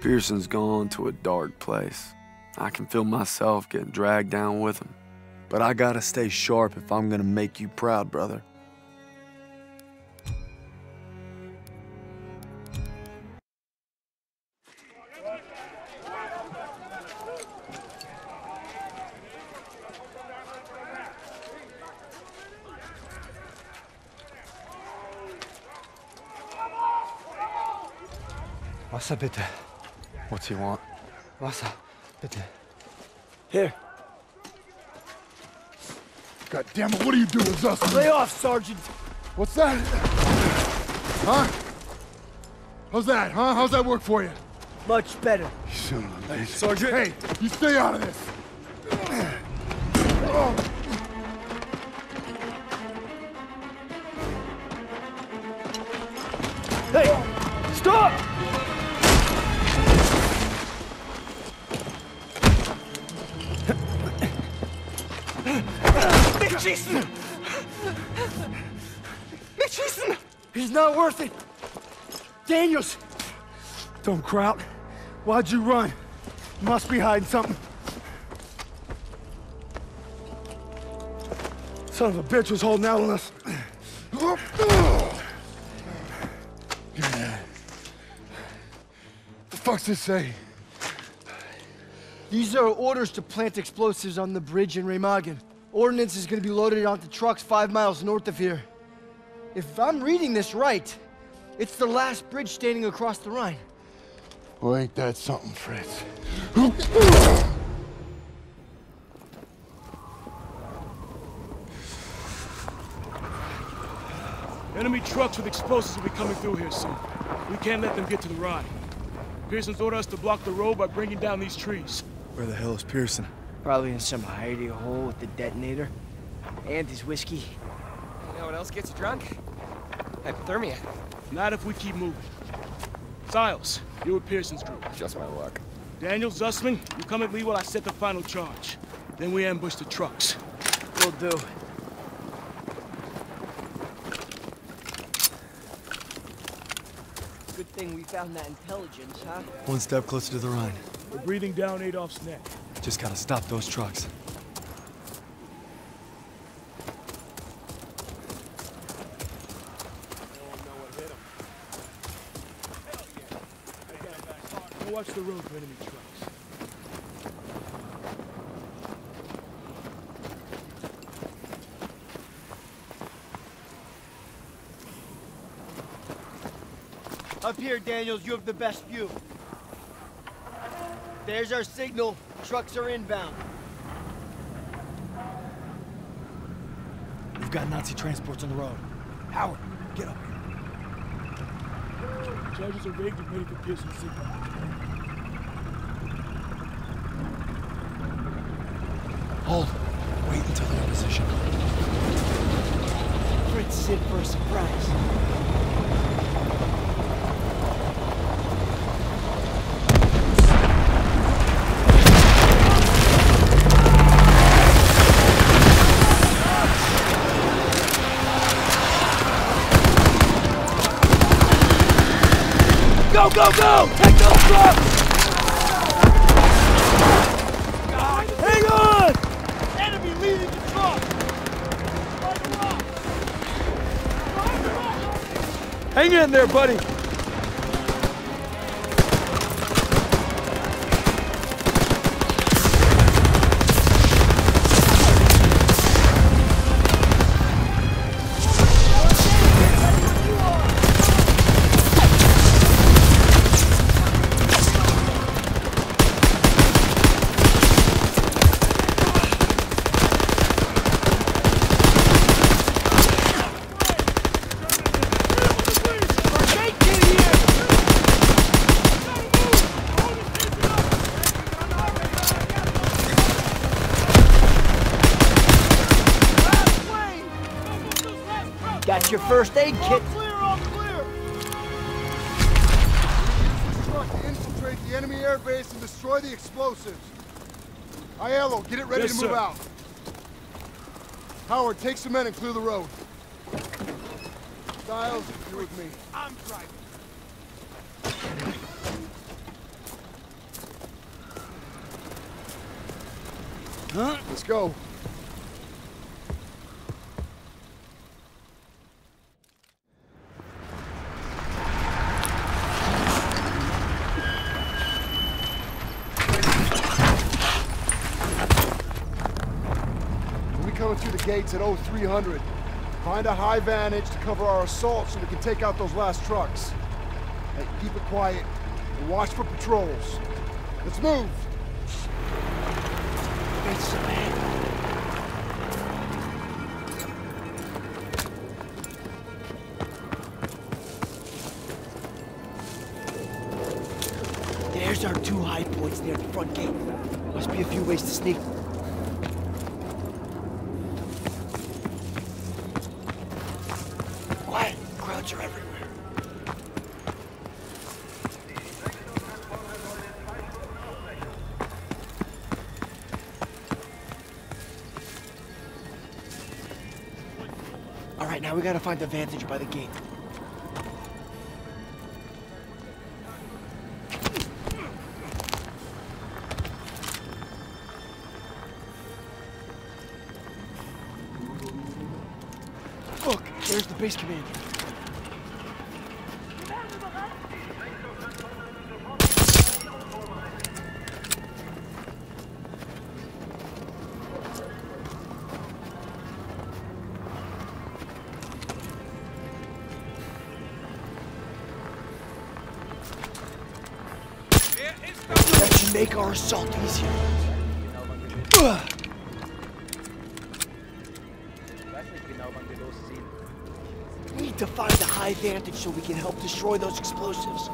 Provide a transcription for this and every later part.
Pierson's gone to a dark place. I can feel myself getting dragged down with him. But I gotta stay sharp if I'm gonna make you proud, brother. Wasser bitte. What's he want? Wasser, bitte. Here. God damn it, what are you doing, Zussman? Lay off, Sergeant. What's that? Huh? How's that, huh? How's that work for you? Much better. Son of a bitch. Sergeant. Hey, you stay out of this. Hey! Not worth it! Daniels! Don't Kraut. Why'd you run? You Must be hiding something. Son of a bitch was holding out on us. The fuck's this say? These are orders to plant explosives on the bridge in Remagen. Ordnance is gonna be loaded onto trucks five miles north of here. If I'm reading this right, it's the last bridge standing across the Rhine. Well, ain't that something, Fritz? Enemy trucks with explosives will be coming through here soon. We can't let them get to the Rhine. Pierson's ordered us to block the road by bringing down these trees. Where the hell is Pierson? Probably in some hidey hole with the detonator. And his whiskey. You know what else gets you drunk? Hypothermia. Not if we keep moving. Stiles, you're with Pierson's group. Just my luck. Daniel, Zussman, you come at me while I set the final charge. Then we ambush the trucks. Will do. Good thing we found that intelligence, huh? One step closer to the Rhine. We're breathing down Adolf's neck. Just gotta stop those trucks. Watch the road for enemy trucks. Up here, Daniels, you have the best view. There's our signal. Trucks are inbound. We've got Nazi transports on the road. Howard, get up here. Charges are rigged and ready for Pierson's signal. Hold. Wait until they're in position. Fritz in for a surprise. Go, go, go! Take those trucks! Hang in there, buddy! Get it ready yes, to move sir. out. Howard, take some men and clear the road. Stiles, you're with me. I'm driving. Huh? Let's go. Gates at 0300. Find a high vantage to cover our assault so we can take out those last trucks. Hey, keep it quiet and watch for patrols. Let's move! Ahead. There's our two high points near the front gate. Must be a few ways to sneak. Gotta find the vantage by the gate. Look, there's the base commander. Our assault easier. We need to find a high vantage so we can help destroy those explosives.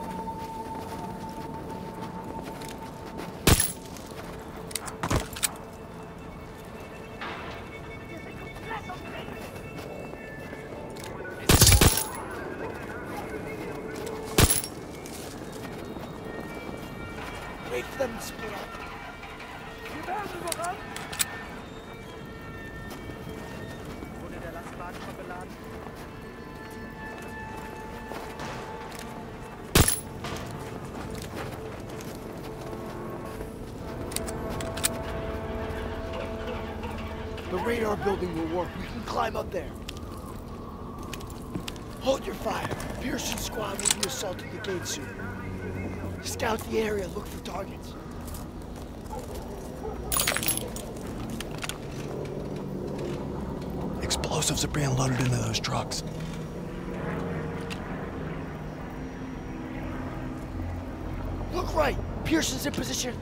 Will. We can climb up there. Hold your fire. Pierson's squad will be assaulting the gate soon. Scout the area, look for targets. Explosives are being loaded into those trucks. Look right! Pierson's in position.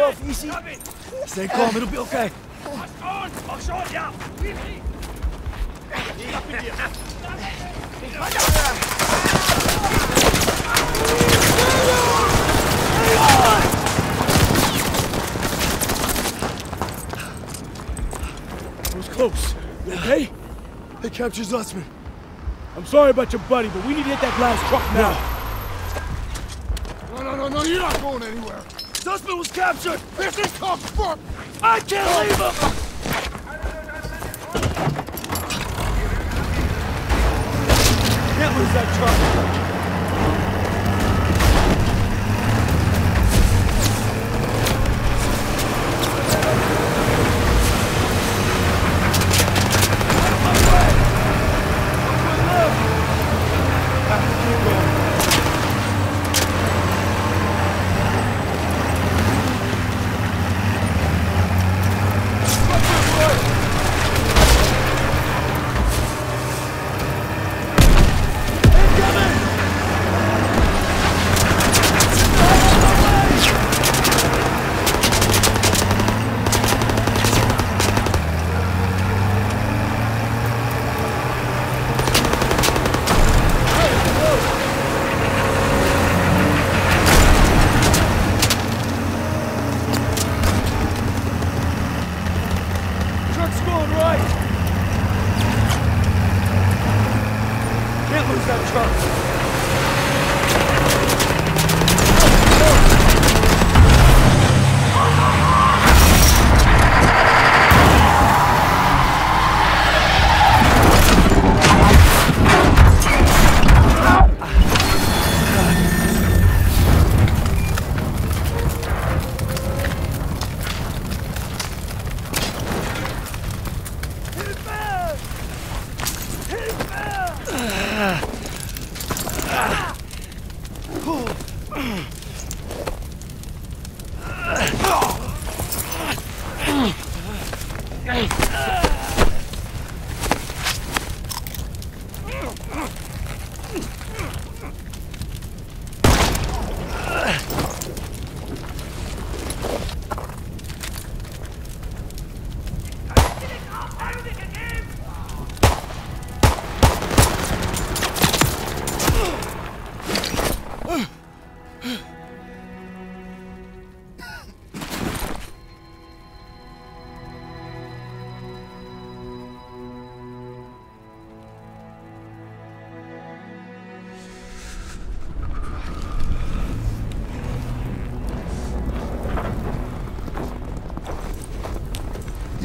Don't off easy. Stay calm, it'll be okay. It was close. You okay? They captured Zussman. I'm sorry about your buddy, but we need to hit that last truck now. No, no, no, no, you're not going anywhere. Zussman was captured! This is tough fuck! I can't leave him! Can't lose that truck!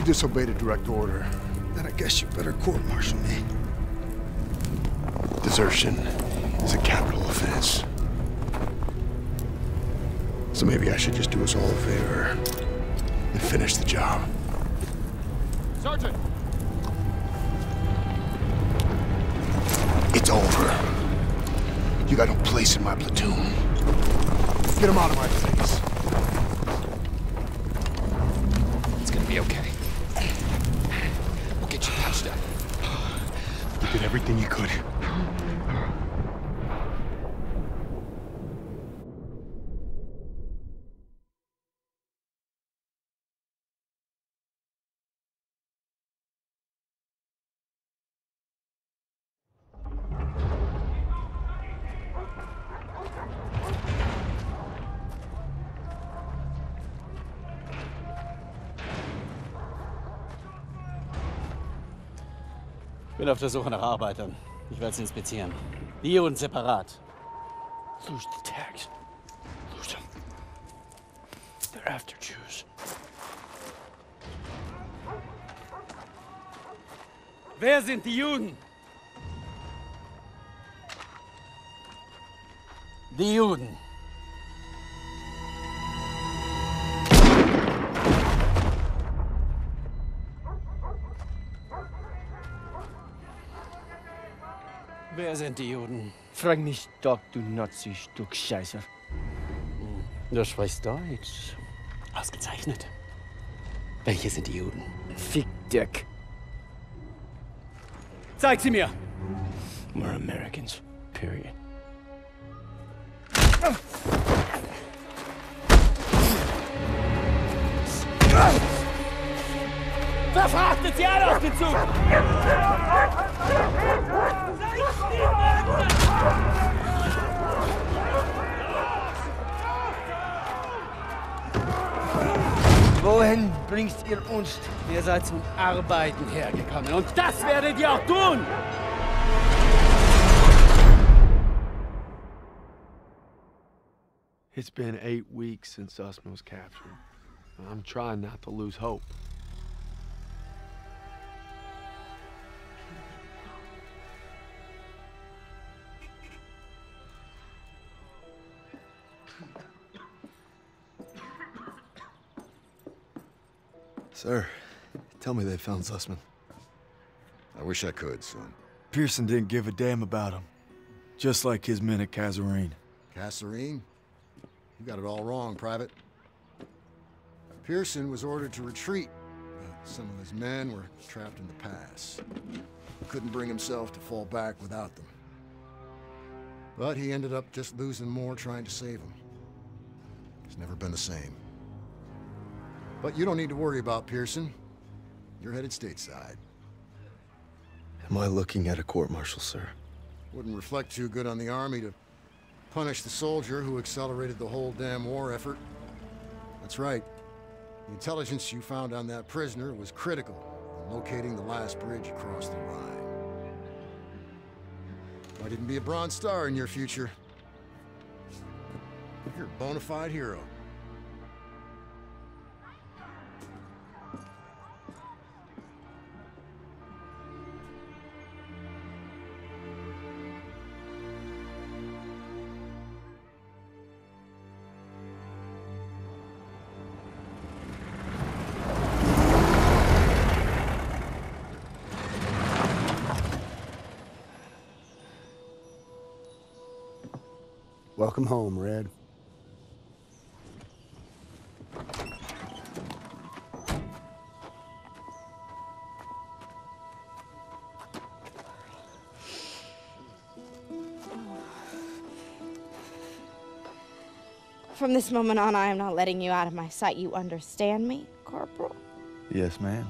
Disobeyed a direct order. Then I guess you better court-martial me. Desertion is a capital offense. So maybe I should just do us all a favor and finish the job. Sergeant! It's over. You got no place in my platoon. Get him out of my face. Bin auf der Suche nach Arbeitern. Ich werde sie inspizieren. Hier und separat. Lose the tags. Lose them. They're after Jews. Wer sind die Juden? Die Juden. Wer sind die Juden? Frag mich doch, du Nazi-Stück Scheiße. Du sprichst Deutsch. Ausgezeichnet. Welche sind die Juden? Fick Dick. Zeig sie mir! We're Americans. Period. Verfrachtet sie alle auf den Zug! Wohin bringst ihr uns? Ihr seid zum Arbeiten hergekommen und das werdet ihr auch tun! It's been eight weeks since Usman was captured. I'm trying not to lose hope. Sir, tell me they found Zussman. I wish I could, son. Pierson didn't give a damn about him. Just like his men at Kazarine. Kasserine? You got it all wrong, Private. Pierson was ordered to retreat, but some of his men were trapped in the pass. Couldn't bring himself to fall back without them. But he ended up just losing more trying to save them. He's never been the same. But you don't need to worry about Pierson. You're headed stateside. Am I looking at a court-martial, sir? Wouldn't reflect too good on the Army to punish the soldier who accelerated the whole damn war effort. That's right. The intelligence you found on that prisoner was critical in locating the last bridge across the Rhine. Why didn't be a Bronze Star in your future? You're a bona fide hero. Welcome home, Red. From this moment on, I am not letting you out of my sight. You understand me, Corporal? Yes, ma'am.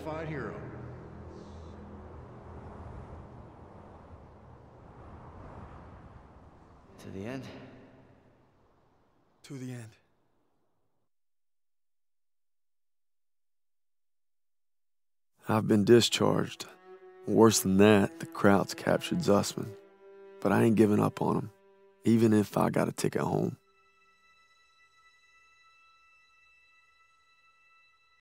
You're a bona fide hero. To the end? To the end. I've been discharged. Worse than that, the Krauts captured Zussman. But I ain't giving up on him, even if I got a ticket home.